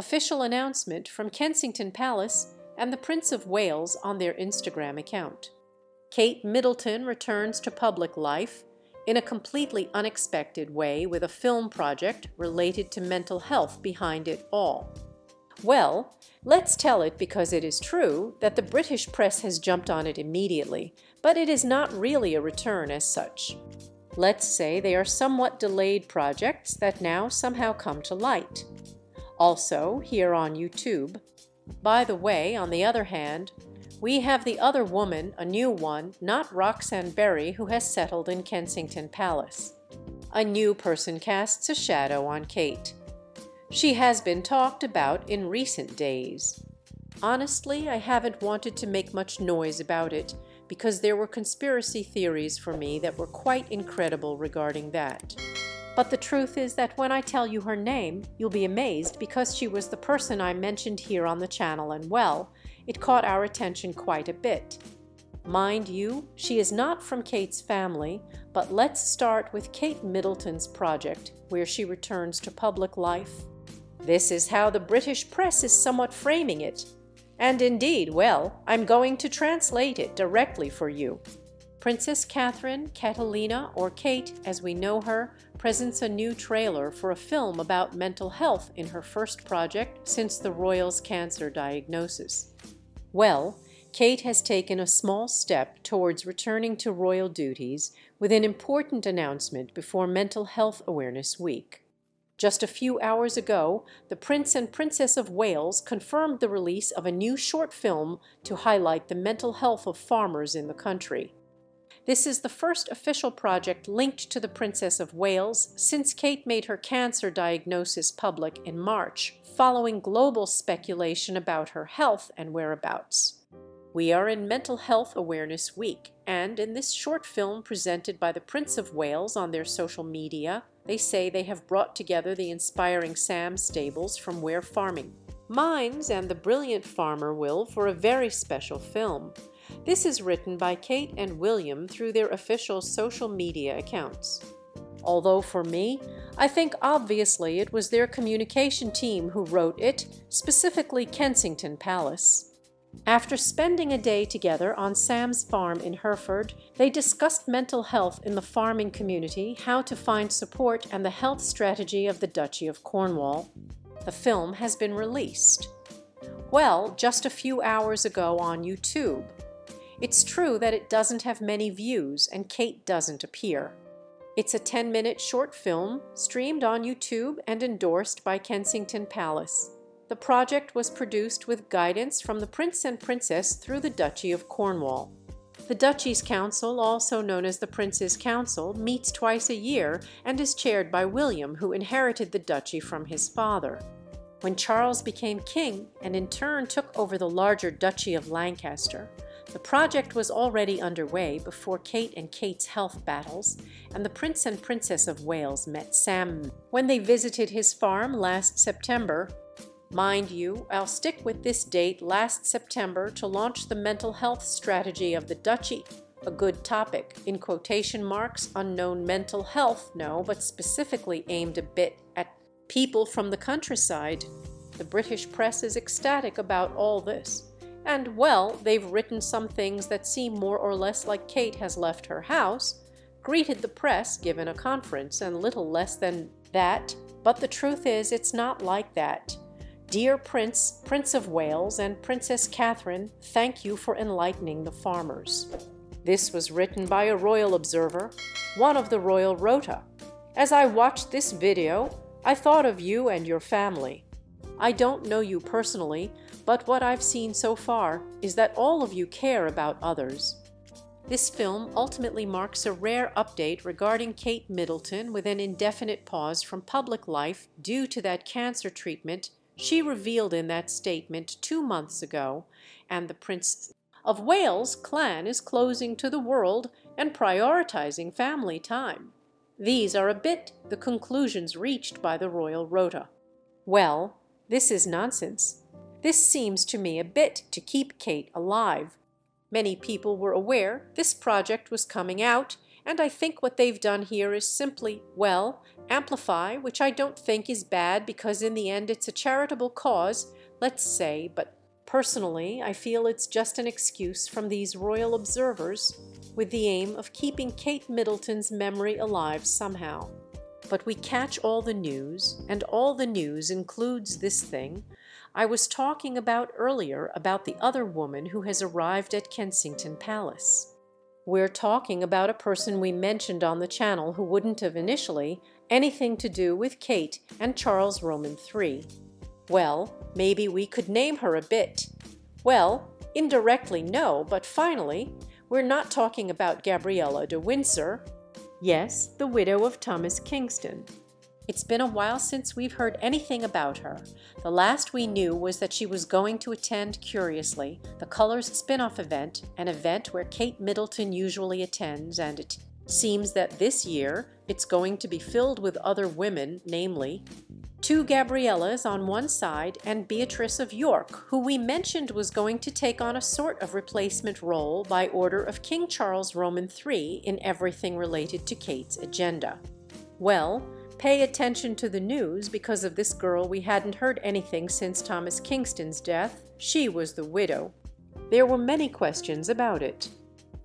Official announcement from Kensington Palace and the Prince of Wales on their Instagram account. Kate Middleton returns to public life in a completely unexpected way with a film project related to mental health behind it all. Well, let's tell it because it is true that the British press has jumped on it immediately, but it is not really a return as such. Let's say they are somewhat delayed projects that now somehow come to light. Also, here on YouTube. By the way, on the other hand, we have the other woman, a new one, not Rose Hanbury, who has settled in Kensington Palace. A new person casts a shadow on Kate. She has been talked about in recent days. Honestly, I haven't wanted to make much noise about it because there were conspiracy theories for me that were quite incredible regarding that. But the truth is that when I tell you her name, you'll be amazed because she was the person I mentioned here on the channel and well, it caught our attention quite a bit. Mind you, she is not from Kate's family, but let's start with Kate Middleton's project, where she returns to public life. This is how the British press is somewhat framing it, and indeed, well, I'm going to translate it directly for you. Princess Catherine, Catalina, or Kate as we know her, presents a new trailer for a film about mental health in her first project since the royal's cancer diagnosis. Well, Kate has taken a small step towards returning to royal duties with an important announcement before Mental Health Awareness Week. Just a few hours ago, the Prince and Princess of Wales confirmed the release of a new short film to highlight the mental health of farmers in the country. This is the first official project linked to the Princess of Wales since Kate made her cancer diagnosis public in March, following global speculation about her health and whereabouts. We are in Mental Health Awareness Week, and in this short film presented by the Prince of Wales on their social media, they say they have brought together the inspiring Sam Stables from Ware Farming, Mines and the brilliant farmer will for a very special film. This is written by Kate and William through their official social media accounts. Although for me, I think obviously it was their communication team who wrote it, specifically Kensington Palace. After spending a day together on Sam's farm in Hereford, they discussed mental health in the farming community, how to find support, and the health strategy of the Duchy of Cornwall. The film has been released. Well, just a few hours ago on YouTube. It's true that it doesn't have many views and Kate doesn't appear. It's a 10-minute short film streamed on YouTube and endorsed by Kensington Palace. The project was produced with guidance from the Prince and Princess through the Duchy of Cornwall. The Duchy's Council, also known as the Prince's Council, meets twice a year and is chaired by William, who inherited the duchy from his father. When Charles became king and in turn took over the larger Duchy of Lancaster, the project was already underway before Kate and Kate's health battles, and the Prince and Princess of Wales met Sam when they visited his farm last September Mind you, I'll stick with this date last September to launch the mental health strategy of the Duchy. A good topic, in quotation marks, unknown mental health, no, but specifically aimed a bit at people from the countryside. The British press is ecstatic about all this. And, well, they've written some things that seem more or less like Kate has left her house, greeted the press, given a conference, and little less than that. But the truth is, it's not like that. Dear Prince, Prince of Wales, and Princess Catherine, thank you for enlightening the farmers. This was written by a royal observer, one of the royal rota. As I watched this video, I thought of you and your family. I don't know you personally, but what I've seen so far is that all of you care about others. This film ultimately marks a rare update regarding Kate Middleton with an indefinite pause from public life due to that cancer treatment she revealed in that statement two months ago, and the Prince of Wales clan is closing to the world and prioritizing family time. These are a bit the conclusions reached by the royal rota. Well, this is nonsense. This seems to me a bit to keep Kate alive. Many people were aware this project was coming out, and I think what they've done here is simply, well, Amplify, which I don't think is bad because in the end it's a charitable cause, let's say, but personally I feel it's just an excuse from these royal observers with the aim of keeping Kate Middleton's memory alive somehow. But we catch all the news, and all the news includes this thing I was talking about earlier about the other woman who has arrived at Kensington Palace. We're talking about a person we mentioned on the channel who wouldn't have initially anything to do with Kate and Charles Roman III. Well, maybe we could name her a bit. Well, indirectly no, but finally, we're not talking about Gabriella de Windsor. Yes, the widow of Thomas Kingston. It's been a while since we've heard anything about her. The last we knew was that she was going to attend Curiously, the Colors spin-off event, an event where Kate Middleton usually attends, and it seems that this year it's going to be filled with other women, namely two Gabriellas on one side and Beatrice of York, who we mentioned was going to take on a sort of replacement role by order of King Charles Roman III in everything related to Kate's agenda. Well, pay attention to the news because of this girl we hadn't heard anything since Thomas Kingston's death. She was the widow. There were many questions about it.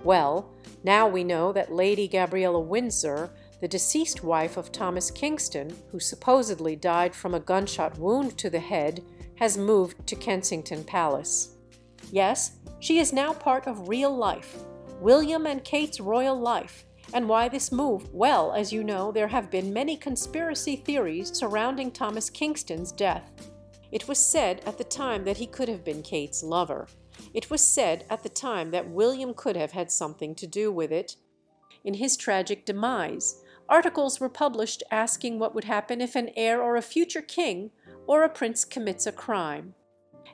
Well, now we know that Lady Gabriella Windsor, the deceased wife of Thomas Kingston, who supposedly died from a gunshot wound to the head, has moved to Kensington Palace. Yes, she is now part of real life, William and Kate's royal life, and why this move? Well, as you know, there have been many conspiracy theories surrounding Thomas Kingston's death. It was said at the time that he could have been Kate's lover. It was said at the time that William could have had something to do with it. In his tragic demise, articles were published asking what would happen if an heir or a future king or a prince commits a crime.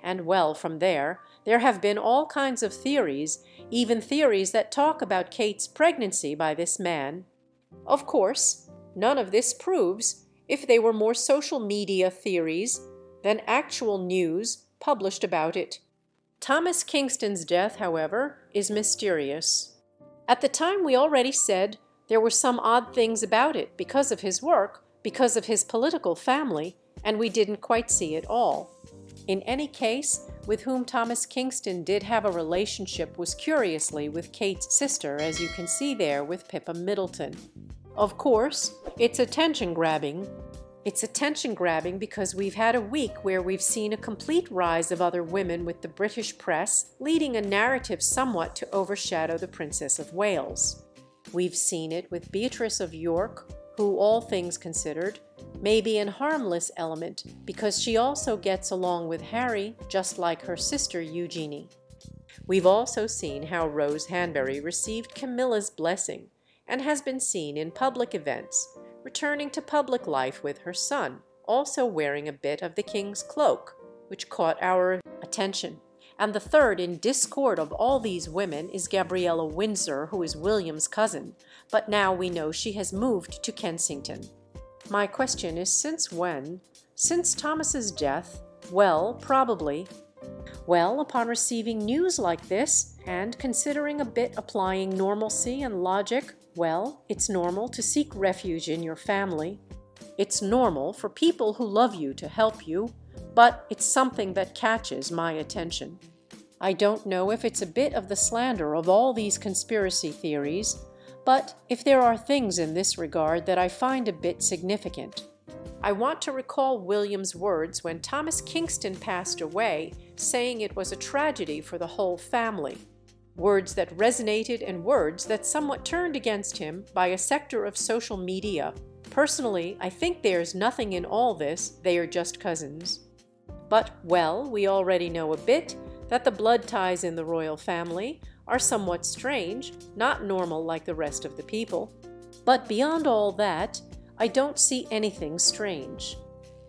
And well, from there, there have been all kinds of theories, even theories that talk about Kate's pregnancy by this man. Of course, none of this proves if they were more social media theories than actual news published about it. Thomas Kingston's death, however, is mysterious. At the time we already said there were some odd things about it because of his work, because of his political family, and we didn't quite see it all. In any case, with whom Thomas Kingston did have a relationship was curiously with Kate's sister, as you can see there with Pippa Middleton. Of course, it's attention-grabbing. It's attention-grabbing because we've had a week where we've seen a complete rise of other women with the British press, leading a narrative somewhat to overshadow the Princess of Wales. We've seen it with Beatrice of York, who, all things considered, may be an harmless element because she also gets along with Harry just like her sister Eugenie. We've also seen how Rose Hanbury received Camilla's blessing and has been seen in public events, returning to public life with her son, also wearing a bit of the king's cloak, which caught our attention. And the third in discord of all these women is Gabriella Windsor, who is William's cousin, but now we know she has moved to Kensington. My question is since when? Since Thomas's death? Well, probably. Well, upon receiving news like this, and considering a bit applying normalcy and logic, well, it's normal to seek refuge in your family. It's normal for people who love you to help you, but it's something that catches my attention. I don't know if it's a bit of the slander of all these conspiracy theories, but if there are things in this regard that I find a bit significant. I want to recall William's words when Thomas Kingston passed away, saying it was a tragedy for the whole family. Words that resonated and words that somewhat turned against him by a sector of social media. Personally, I think there's nothing in all this, they are just cousins. But, well, we already know a bit that the blood ties in the royal family are somewhat strange, not normal like the rest of the people. But beyond all that, I don't see anything strange.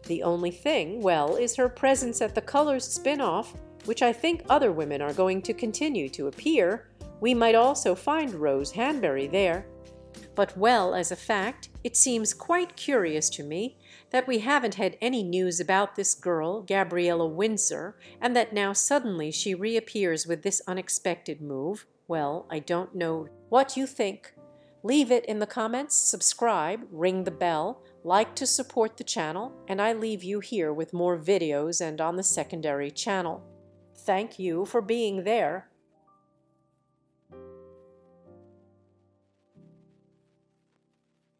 The only thing, well, is her presence at the Colors spin-off, which I think other women are going to continue to appear. We might also find Rose Hanbury there. But well, as a fact, it seems quite curious to me that we haven't had any news about this girl, Gabriella Windsor, and that now suddenly she reappears with this unexpected move. Well, I don't know what you think. Leave it in the comments, subscribe, ring the bell, Like to support the channel and I leave you here with more videos and on the secondary channel. Thank you for being there